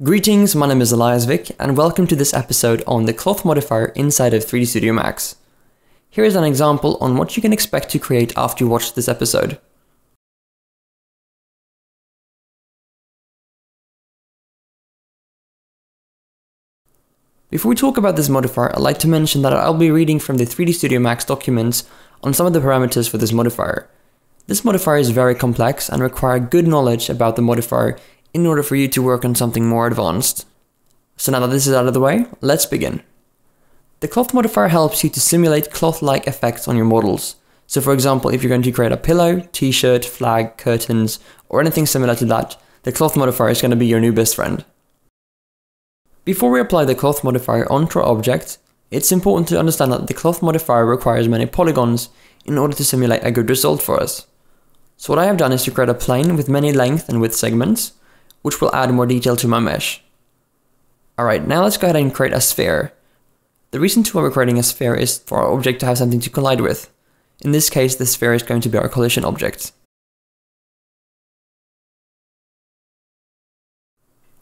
Greetings, my name is Elias Wick, and welcome to this episode on the cloth modifier inside of 3D Studio Max. Here is an example on what you can expect to create after you watch this episode. Before we talk about this modifier, I'd like to mention that I'll be reading from the 3D Studio Max documents on some of the parameters for this modifier. This modifier is very complex and require good knowledge about the modifier in order for you to work on something more advanced. So now that this is out of the way, let's begin. The cloth modifier helps you to simulate cloth-like effects on your models. So for example, if you're going to create a pillow, t-shirt, flag, curtains, or anything similar to that, the cloth modifier is going to be your new best friend. Before we apply the cloth modifier onto our object, it's important to understand that the cloth modifier requires many polygons in order to simulate a good result for us. So what I have done is to create a plane with many length and width segments, which will add more detail to my mesh. Alright, now let's go ahead and create a sphere. The reason to why we're creating a sphere is for our object to have something to collide with. In this case, the sphere is going to be our collision object.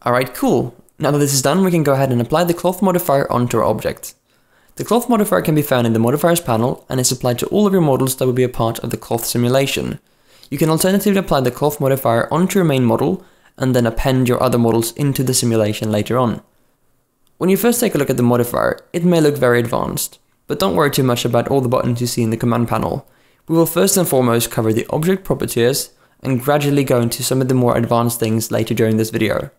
Alright, cool. Now that this is done, we can go ahead and apply the cloth modifier onto our object. The cloth modifier can be found in the modifiers panel and is applied to all of your models that will be a part of the cloth simulation. You can alternatively apply the cloth modifier onto your main model and then append your other models into the simulation later on. When you first take a look at the modifier, it may look very advanced, but don't worry too much about all the buttons you see in the command panel. We will first and foremost cover the object properties and gradually go into some of the more advanced things later during this video.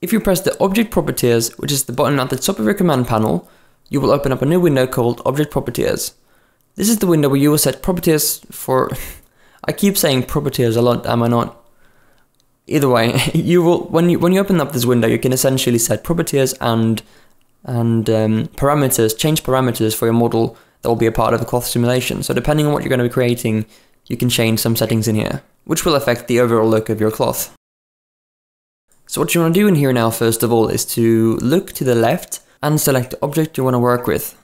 If you press the object properties, which is the button at the top of your command panel, you will open up a new window called object properties. This is the window where you will set properties for I keep saying properties a lot, am I not? Either way, you will when you when you open up this window, you can essentially set properties and and um, parameters, change parameters for your model that will be a part of the cloth simulation. So depending on what you're going to be creating, you can change some settings in here, which will affect the overall look of your cloth. So what you want to do in here now, first of all, is to look to the left and select the object you want to work with.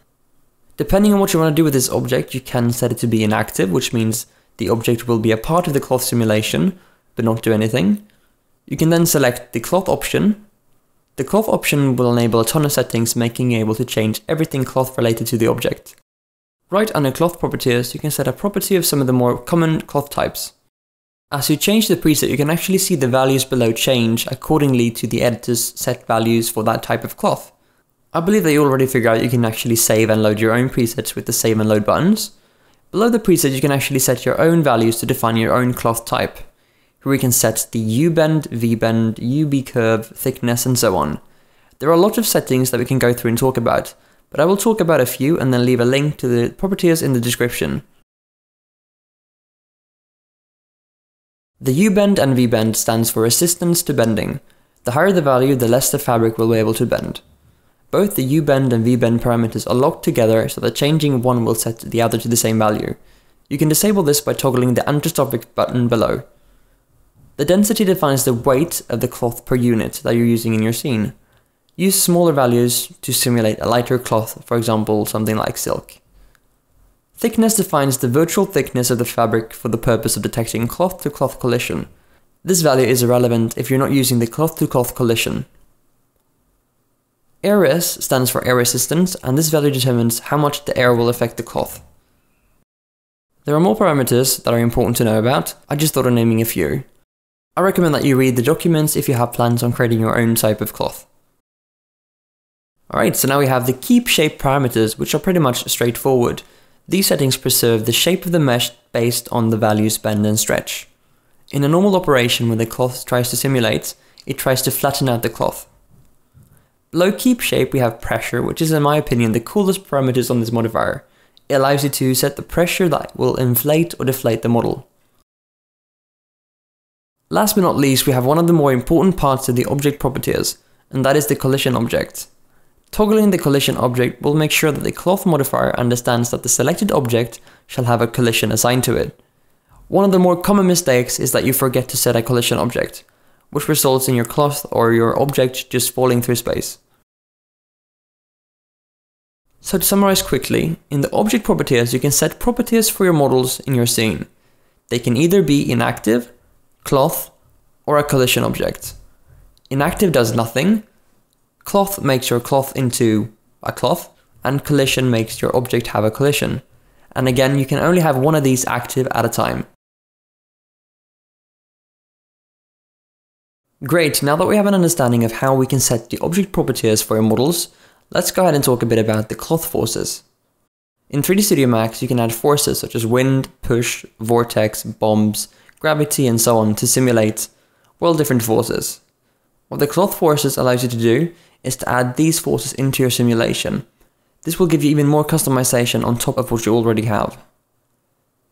Depending on what you want to do with this object, you can set it to be inactive, which means the object will be a part of the cloth simulation, but not do anything. You can then select the cloth option. The cloth option will enable a ton of settings, making you able to change everything cloth related to the object. Right under cloth properties, you can set a property of some of the more common cloth types. As you change the preset, you can actually see the values below change accordingly to the editor's set values for that type of cloth. I believe that you already figured out you can actually save and load your own presets with the save and load buttons. Below the preset, you can actually set your own values to define your own cloth type. Here we can set the U-bend, V-bend, UB curve, thickness, and so on. There are a lot of settings that we can go through and talk about, but I will talk about a few and then leave a link to the properties in the description. The U-bend and V-bend stands for resistance to bending. The higher the value, the less the fabric will be able to bend. Both the U-bend and V-bend parameters are locked together so that changing one will set the other to the same value. You can disable this by toggling the anisotropic button below. The density defines the weight of the cloth per unit that you're using in your scene. Use smaller values to simulate a lighter cloth, for example something like silk. Thickness defines the virtual thickness of the fabric for the purpose of detecting cloth-to-cloth -cloth collision. This value is irrelevant if you're not using the cloth-to-cloth -cloth collision. AirRes stands for air resistance, and this value determines how much the air will affect the cloth. There are more parameters that are important to know about, I just thought of naming a few. I recommend that you read the documents if you have plans on creating your own type of cloth. Alright, so now we have the keep shape parameters, which are pretty much straightforward. These settings preserve the shape of the mesh based on the values bend and stretch. In a normal operation when the cloth tries to simulate, it tries to flatten out the cloth. Below keep shape we have pressure, which is in my opinion the coolest parameters on this modifier. It allows you to set the pressure that will inflate or deflate the model. Last but not least, we have one of the more important parts of the object properties, and that is the collision object. Toggling the collision object will make sure that the cloth modifier understands that the selected object shall have a collision assigned to it. One of the more common mistakes is that you forget to set a collision object, which results in your cloth or your object just falling through space. So to summarize quickly, in the object properties you can set properties for your models in your scene. They can either be inactive, cloth, or a collision object. Inactive does nothing, cloth makes your cloth into a cloth, and collision makes your object have a collision. And again, you can only have one of these active at a time. Great, now that we have an understanding of how we can set the object properties for your models, let's go ahead and talk a bit about the cloth forces. In 3D Studio Max, you can add forces such as wind, push, vortex, bombs, gravity, and so on to simulate, well, different forces. What the cloth forces allows you to do is to add these forces into your simulation. This will give you even more customization on top of what you already have.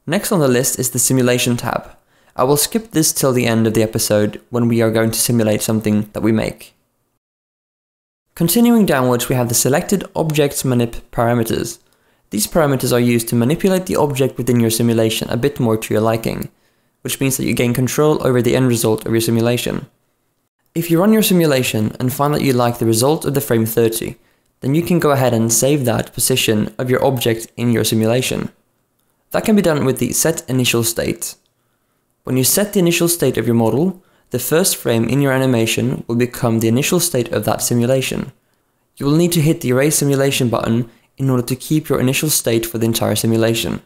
Next on the list is the Simulation tab. I will skip this till the end of the episode when we are going to simulate something that we make. Continuing downwards we have the selected objects manip parameters. These parameters are used to manipulate the object within your simulation a bit more to your liking, which means that you gain control over the end result of your simulation. If you run your simulation and find that you like the result of the frame 30, then you can go ahead and save that position of your object in your simulation. That can be done with the set initial state. When you set the initial state of your model, the first frame in your animation will become the initial state of that simulation. You will need to hit the erase simulation button in order to keep your initial state for the entire simulation.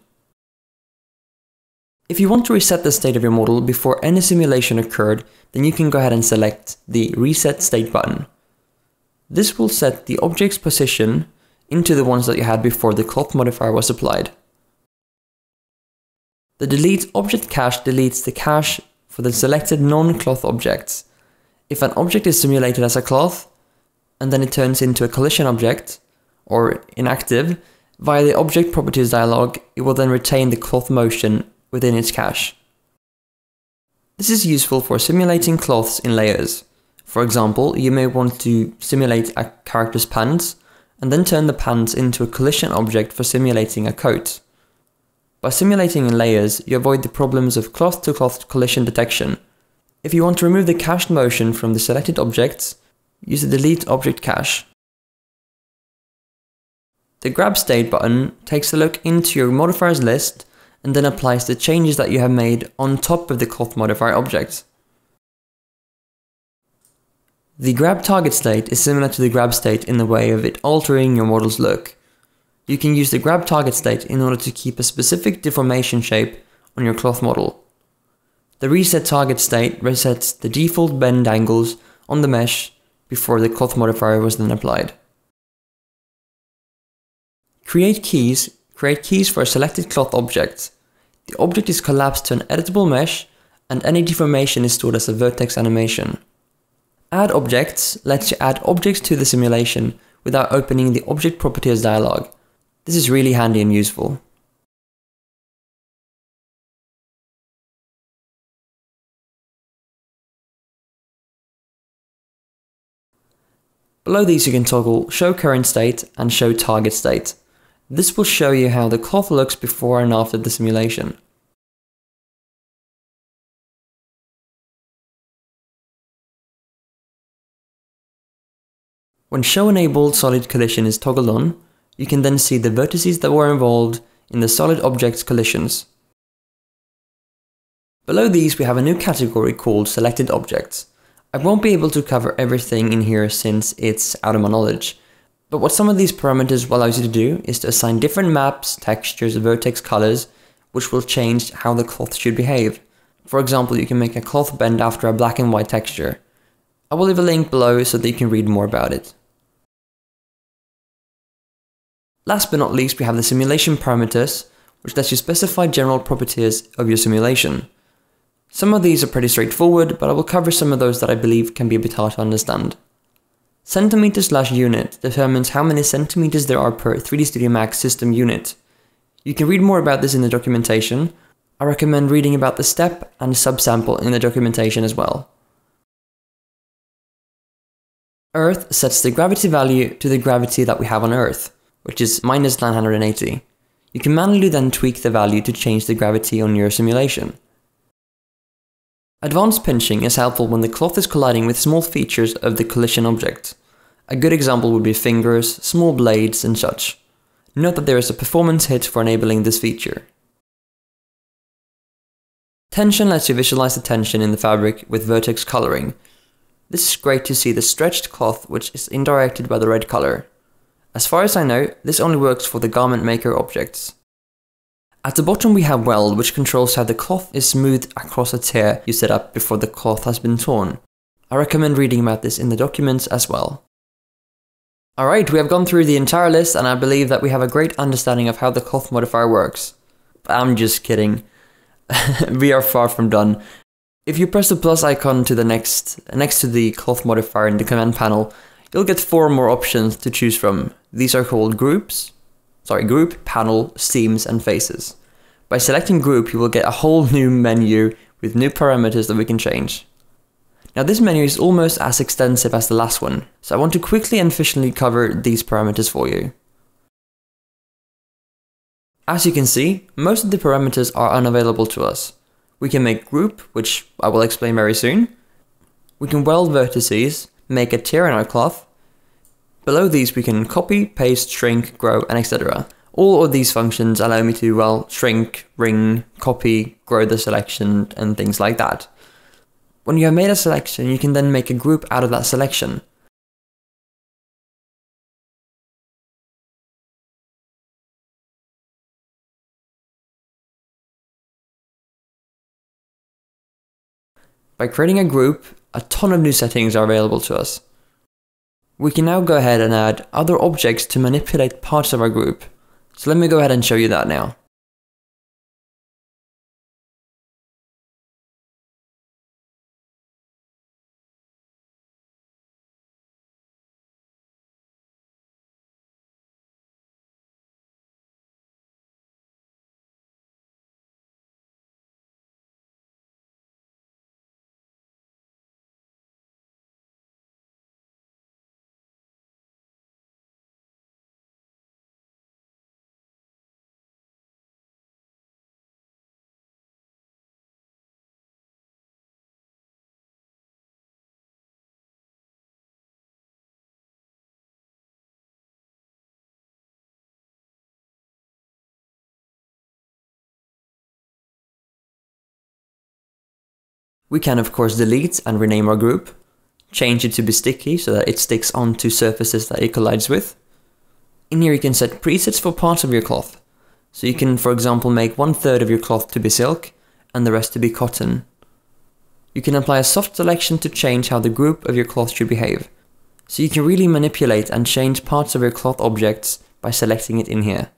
If you want to reset the state of your model before any simulation occurred, then you can go ahead and select the Reset State button. This will set the object's position into the ones that you had before the cloth modifier was applied. The delete object cache deletes the cache for the selected non-cloth objects. If an object is simulated as a cloth, and then it turns into a collision object, or inactive, via the object properties dialog, it will then retain the cloth motion within its cache. This is useful for simulating cloths in layers. For example, you may want to simulate a character's pants, and then turn the pants into a collision object for simulating a coat. By simulating in layers, you avoid the problems of cloth-to-cloth -cloth collision detection. If you want to remove the cached motion from the selected objects, use the delete object cache. The grab state button takes a look into your modifiers list and then applies the changes that you have made on top of the cloth modifier object. The grab target state is similar to the grab state in the way of it altering your model's look. You can use the grab target state in order to keep a specific deformation shape on your cloth model. The reset target state resets the default bend angles on the mesh before the cloth modifier was then applied. Create keys create keys for a selected cloth object. The object is collapsed to an editable mesh and any deformation is stored as a vertex animation. Add objects lets you add objects to the simulation without opening the object properties dialog. This is really handy and useful. Below these you can toggle Show Current State and Show Target State. This will show you how the cloth looks before and after the simulation. When Show Enabled Solid Collision is toggled on, you can then see the vertices that were involved in the solid object's collisions. Below these we have a new category called Selected Objects. I won't be able to cover everything in here since it's out of my knowledge, but what some of these parameters will allow you to do is to assign different maps, textures, vertex colors, which will change how the cloth should behave. For example, you can make a cloth bend after a black and white texture. I will leave a link below so that you can read more about it. Last but not least, we have the simulation parameters, which lets you specify general properties of your simulation. Some of these are pretty straightforward, but I will cover some of those that I believe can be a bit hard to understand. Centimeter slash unit determines how many centimeters there are per 3D Studio Max system unit. You can read more about this in the documentation. I recommend reading about the step and subsample in the documentation as well. Earth sets the gravity value to the gravity that we have on Earth, which is minus 980. You can manually then tweak the value to change the gravity on your simulation. Advanced pinching is helpful when the cloth is colliding with small features of the collision object. A good example would be fingers, small blades, and such. Note that there is a performance hit for enabling this feature. Tension lets you visualize the tension in the fabric with vertex coloring. This is great to see the stretched cloth which is indirected by the red color. As far as I know, this only works for the garment maker objects. At the bottom we have weld which controls how the cloth is smoothed across a tear you set up before the cloth has been torn. I recommend reading about this in the documents as well. Alright, we have gone through the entire list and I believe that we have a great understanding of how the cloth modifier works. I'm just kidding. we are far from done. If you press the plus icon to the next next to the cloth modifier in the command panel, you'll get four more options to choose from. These are called groups, sorry, group, panel, seams, and faces. By selecting group, you will get a whole new menu with new parameters that we can change. Now this menu is almost as extensive as the last one, so I want to quickly and efficiently cover these parameters for you. As you can see, most of the parameters are unavailable to us. We can make group, which I will explain very soon. We can weld vertices, make a our cloth. Below these we can copy, paste, shrink, grow, and etc. All of these functions allow me to, well, shrink, ring, copy, grow the selection, and things like that. When you have made a selection, you can then make a group out of that selection. By creating a group, a ton of new settings are available to us. We can now go ahead and add other objects to manipulate parts of our group. So let me go ahead and show you that now. We can of course delete and rename our group, change it to be sticky so that it sticks onto surfaces that it collides with. In here you can set presets for parts of your cloth. So you can for example make one third of your cloth to be silk and the rest to be cotton. You can apply a soft selection to change how the group of your cloth should behave. So you can really manipulate and change parts of your cloth objects by selecting it in here.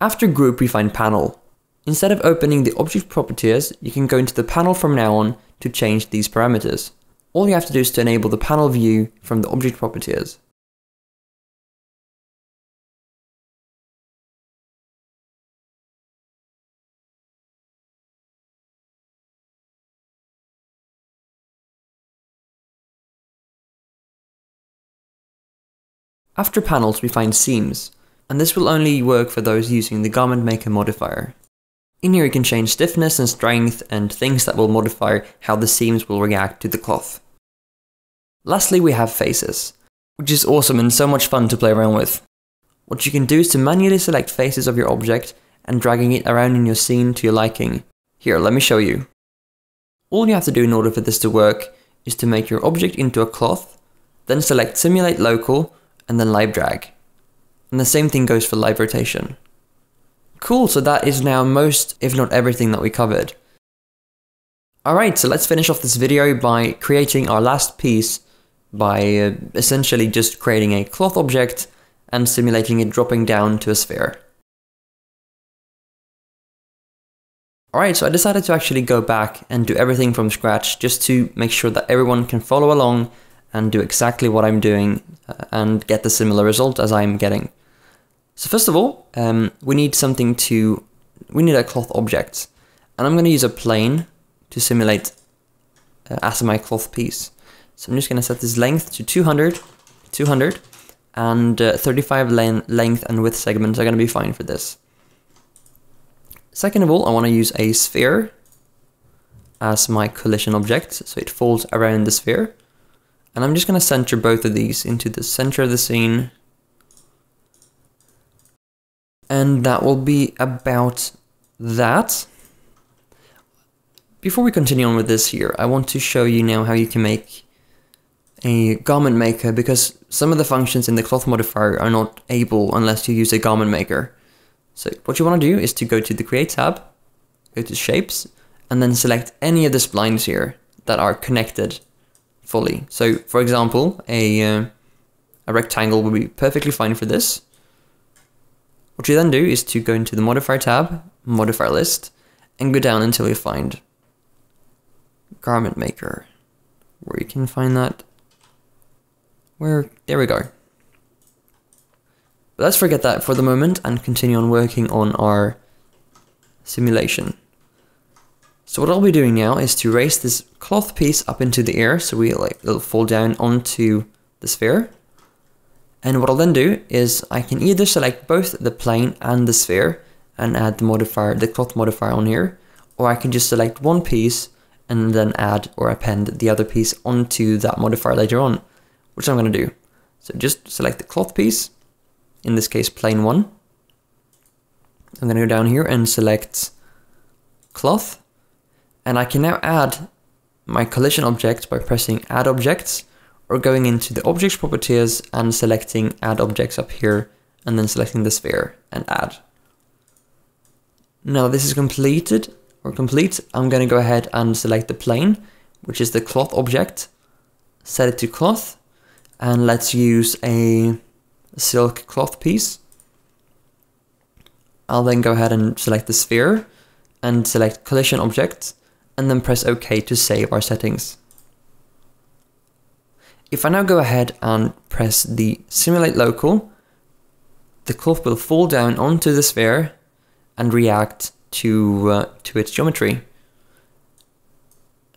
After group we find panel, Instead of opening the object properties, you can go into the panel from now on to change these parameters. All you have to do is to enable the panel view from the object properties. After panels we find seams, and this will only work for those using the garment maker modifier. In here you can change stiffness and strength and things that will modify how the seams will react to the cloth. Lastly we have faces, which is awesome and so much fun to play around with. What you can do is to manually select faces of your object and dragging it around in your scene to your liking. Here, let me show you. All you have to do in order for this to work is to make your object into a cloth, then select simulate local and then live drag. And the same thing goes for live rotation. Cool, so that is now most, if not everything that we covered. Alright, so let's finish off this video by creating our last piece by uh, essentially just creating a cloth object and simulating it dropping down to a sphere. Alright, so I decided to actually go back and do everything from scratch just to make sure that everyone can follow along and do exactly what I'm doing uh, and get the similar result as I'm getting. So first of all, um, we need something to, we need a cloth object. And I'm going to use a plane to simulate uh, as my cloth piece. So I'm just going to set this length to 200, 200, and uh, 35 length and width segments are going to be fine for this. Second of all, I want to use a sphere as my collision object, so it falls around the sphere. And I'm just going to center both of these into the center of the scene and that will be about that. Before we continue on with this here, I want to show you now how you can make a garment maker because some of the functions in the cloth modifier are not able unless you use a garment maker. So what you want to do is to go to the create tab, go to shapes, and then select any of the splines here that are connected fully. So for example, a, uh, a rectangle would be perfectly fine for this. What you then do is to go into the modifier tab, modifier list, and go down until you find garment maker, where you can find that where, there we go. But let's forget that for the moment and continue on working on our simulation. So what I'll be doing now is to raise this cloth piece up into the air so we like it'll fall down onto the sphere. And what I'll then do is I can either select both the plane and the sphere and add the modifier, the cloth modifier on here, or I can just select one piece and then add or append the other piece onto that modifier later on which I'm going to do. So just select the cloth piece, in this case plane 1. I'm going to go down here and select cloth, and I can now add my collision object by pressing add objects or going into the objects properties and selecting add objects up here and then selecting the sphere and add. Now this is completed or complete, I'm going to go ahead and select the plane, which is the cloth object, set it to cloth, and let's use a silk cloth piece. I'll then go ahead and select the sphere and select collision object and then press OK to save our settings. If I now go ahead and press the simulate local, the cloth will fall down onto the sphere and react to, uh, to its geometry.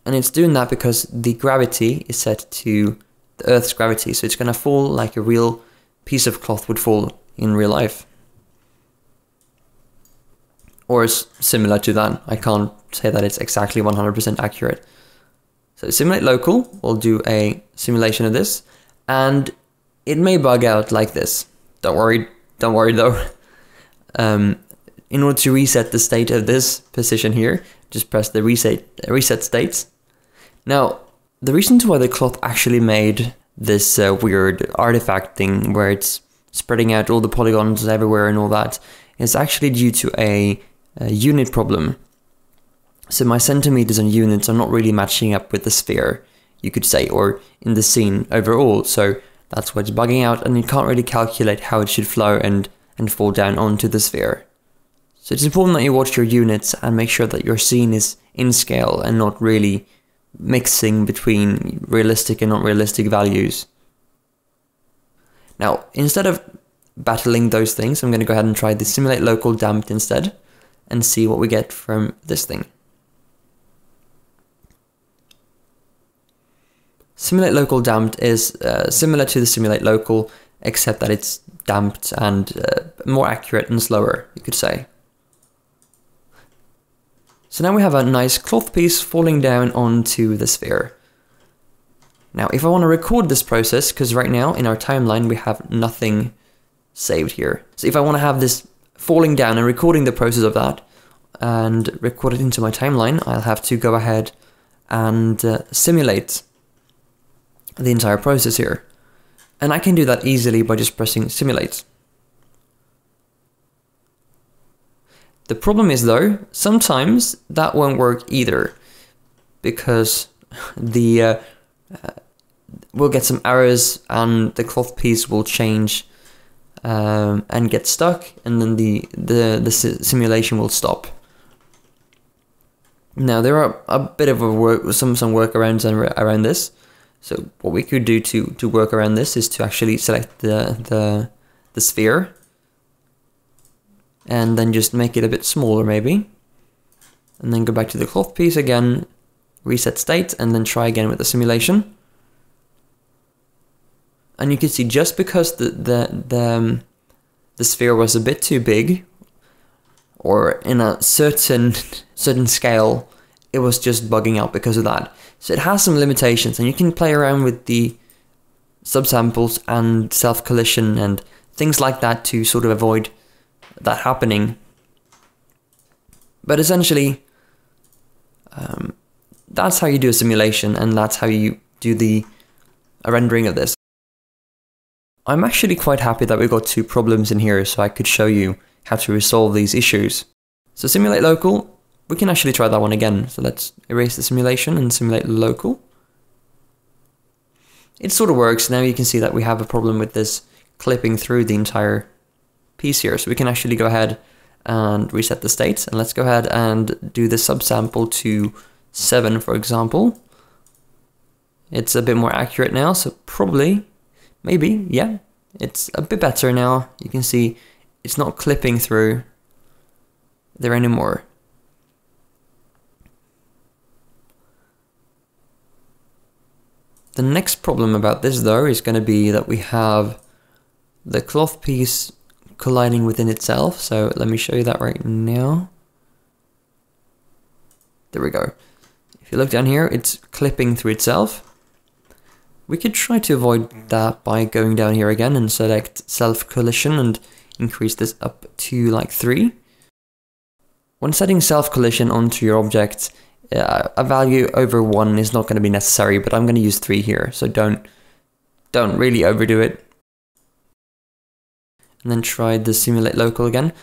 And it's doing that because the gravity is set to the Earth's gravity, so it's going to fall like a real piece of cloth would fall in real life. Or similar to that. I can't say that it's exactly 100% accurate. So simulate local, we'll do a simulation of this, and it may bug out like this. Don't worry, don't worry though. Um, in order to reset the state of this position here, just press the reset reset states. Now, the reason why the cloth actually made this uh, weird artifact thing where it's spreading out all the polygons everywhere and all that is actually due to a, a unit problem. So my centimeters and units are not really matching up with the sphere, you could say, or in the scene overall. So that's why it's bugging out and you can't really calculate how it should flow and, and fall down onto the sphere. So it's important that you watch your units and make sure that your scene is in scale and not really mixing between realistic and not realistic values. Now, instead of battling those things, I'm going to go ahead and try the simulate local damped instead and see what we get from this thing. Simulate local damped is uh, similar to the simulate local, except that it's damped and uh, more accurate and slower, you could say. So now we have a nice cloth piece falling down onto the sphere. Now, if I want to record this process, because right now in our timeline we have nothing saved here. So if I want to have this falling down and recording the process of that and record it into my timeline, I'll have to go ahead and uh, simulate the entire process here. And I can do that easily by just pressing simulate. The problem is though, sometimes that won't work either because the uh, uh, we'll get some errors and the cloth piece will change um, and get stuck and then the, the, the simulation will stop. Now there are a bit of a work, some some workarounds around this. So what we could do to to work around this is to actually select the the the sphere and then just make it a bit smaller maybe. And then go back to the cloth piece again, reset state, and then try again with the simulation. And you can see just because the, the, the, um, the sphere was a bit too big, or in a certain, certain scale, it was just bugging out because of that. So it has some limitations, and you can play around with the subsamples and self-collision and things like that to sort of avoid that happening. But essentially, um, that's how you do a simulation and that's how you do the rendering of this. I'm actually quite happy that we got two problems in here so I could show you how to resolve these issues. So simulate local, we can actually try that one again. So let's erase the simulation and simulate local. It sort of works. Now you can see that we have a problem with this clipping through the entire piece here. So we can actually go ahead and reset the states. And let's go ahead and do the subsample to 7, for example. It's a bit more accurate now, so probably, maybe, yeah, it's a bit better now. You can see it's not clipping through there anymore. The next problem about this though is going to be that we have the cloth piece colliding within itself. So let me show you that right now. There we go. If you look down here, it's clipping through itself. We could try to avoid that by going down here again and select self collision and increase this up to like 3. When setting self collision onto your object, uh, a value over 1 is not going to be necessary, but I'm going to use 3 here, so don't don't really overdo it and then try the simulate local again.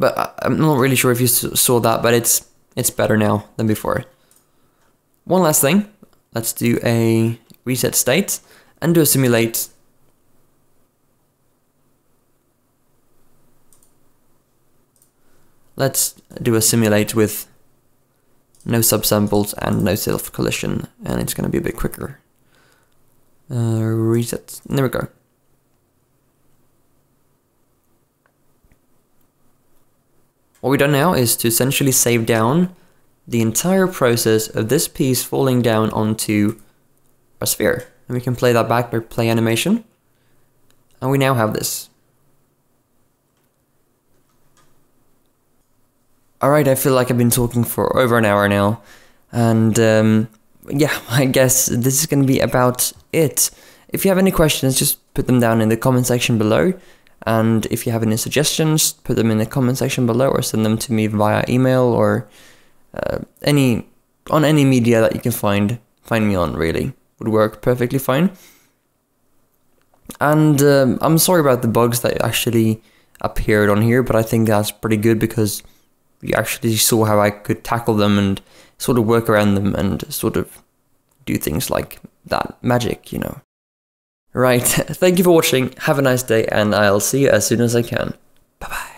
But I'm not really sure if you saw that, but it's it's better now than before. One last thing, let's do a reset state and do a simulate Let's do a simulate with no subsamples and no self collision, and it's going to be a bit quicker. Uh, reset. There we go. What we've done now is to essentially save down the entire process of this piece falling down onto a sphere. And we can play that back by play animation. And we now have this. Alright, I feel like I've been talking for over an hour now. And um, yeah, I guess this is going to be about it. If you have any questions, just put them down in the comment section below. And if you have any suggestions, put them in the comment section below or send them to me via email or uh, any on any media that you can find find me on really would work perfectly fine. And um, I'm sorry about the bugs that actually appeared on here, but I think that's pretty good because you actually saw how I could tackle them and sort of work around them and sort of do things like that magic, you know. Right, thank you for watching, have a nice day, and I'll see you as soon as I can. Bye bye.